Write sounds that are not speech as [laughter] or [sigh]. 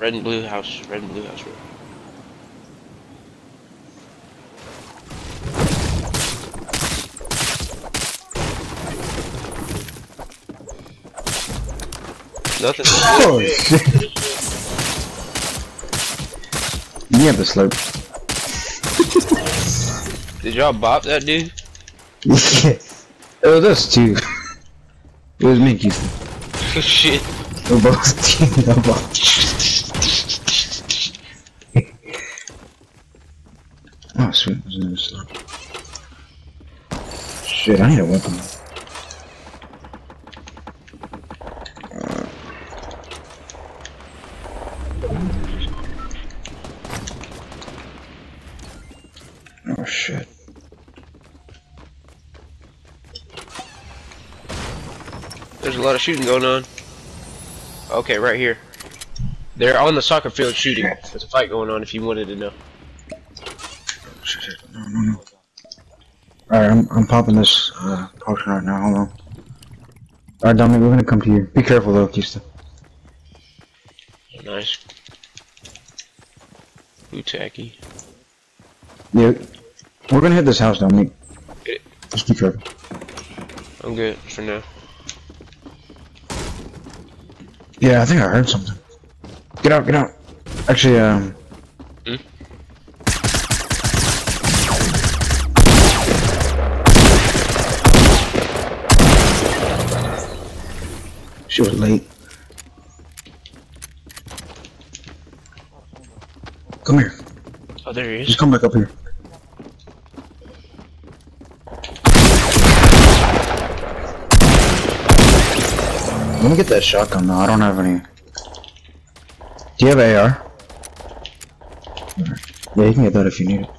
Red and blue house. Red and blue house. Bro. Nothing. [laughs] Oh shit. You have the slope. [laughs] Did y'all bop that dude? [laughs] Oh, yeah. It was us too. It was me, Keith. Shit. We're both teamed up Oh sweet, there's another slope. Shit, I need a weapon. Uh, Oh shit. There's a lot of shooting going on. Okay, right here. They're on the soccer field shooting. There's a fight going on if you wanted to know. Shit, shit. No, no, no. Alright, I'm, I'm popping this uh, potion right now. Hold on. Alright, Dominic, we're gonna come to you. Be careful though, Kista. Nice. Ooh, tacky. Yeah, we're gonna hit this house, Dominic. Just be careful. I'm good for now. Yeah, I think I heard something. Get out, get out. Actually, um. She was late. Come here. Oh, there he is. Just come back up here. Let me get that shotgun though. I don't have any. Do you have AR? Yeah, you can get that if you need it.